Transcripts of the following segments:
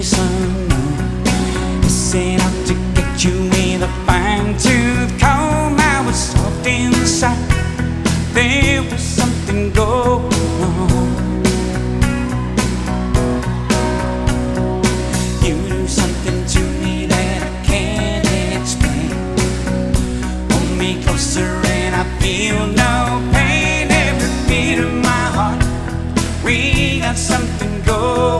reason. Is set out to get you with a fine-tooth comb. I was soft inside. There was something going on. You do something to me that I can't explain. Hold me closer and I feel no pain. Every beat of my heart We got something going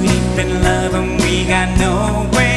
deep in love and we got nowhere.